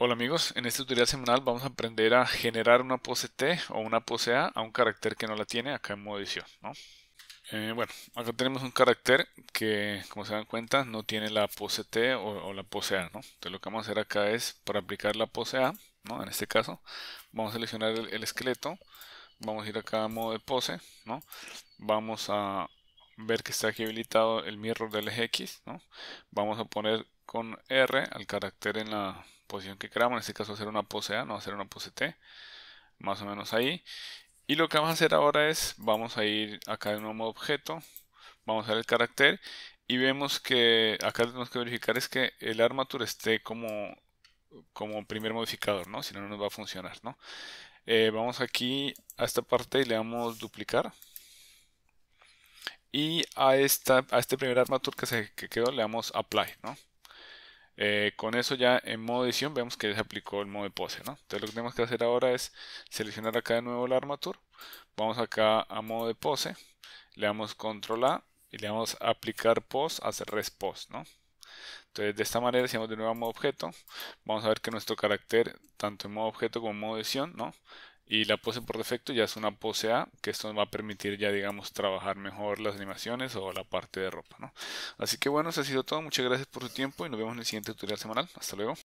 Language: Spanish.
Hola amigos, en este tutorial semanal vamos a aprender a generar una pose T o una pose A a un carácter que no la tiene acá en modo edición. ¿no? Eh, bueno, acá tenemos un carácter que, como se dan cuenta, no tiene la pose T o, la pose A. ¿no? Entonces lo que vamos a hacer acá es, para aplicar la pose A, ¿no? en este caso, vamos a seleccionar el, esqueleto, vamos a ir acá a modo de pose, ¿no? vamos a ver que está aquí habilitado el mirror del eje X, ¿no? vamos a poner con R al carácter en la posición que queramos, en este caso hacer una pose A, no hacer una pose T, más o menos ahí. Y lo que vamos a hacer ahora es, vamos a ir acá en un modo objeto, vamos a ver el carácter y vemos que acá tenemos que verificar es que el armature esté como, como primer modificador, ¿no? Si no, no nos va a funcionar, ¿no? Eh, vamos aquí a esta parte y le damos duplicar. Y a, esta, a este primer armature que, se, que quedó le damos apply, ¿no? Eh, con eso ya en modo edición vemos que se aplicó el modo de pose. ¿no? Entonces lo que tenemos que hacer ahora es seleccionar acá de nuevo la armature. Vamos acá a modo de pose. Le damos control A y le damos aplicar pose, hacer res pose. ¿no? Entonces de esta manera, si vamos de nuevo a modo objeto, vamos a ver que nuestro carácter, tanto en modo objeto como en modo edición, ¿no? Y la pose por defecto ya es una pose A que esto nos va a permitir ya digamos trabajar mejor las animaciones o la parte de ropa ¿no? así que bueno eso ha sido todo. Muchas gracias por su tiempo y nos vemos en el siguiente tutorial semanal. Hasta luego